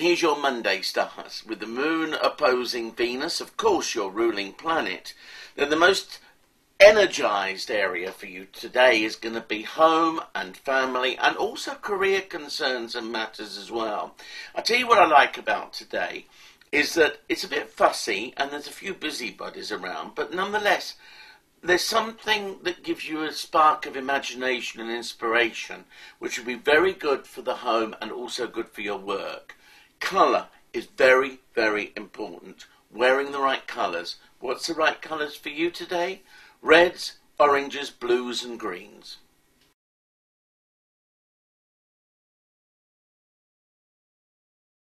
here's your Monday stars. With the moon opposing Venus, of course, your ruling planet, then the most energized area for you today is going to be home and family and also career concerns and matters as well. I tell you what I like about today is that it's a bit fussy and there's a few busybodies around, but nonetheless, there's something that gives you a spark of imagination and inspiration, which will be very good for the home and also good for your work. Colour is very, very important. Wearing the right colours. What's the right colours for you today? Reds, oranges, blues, and greens.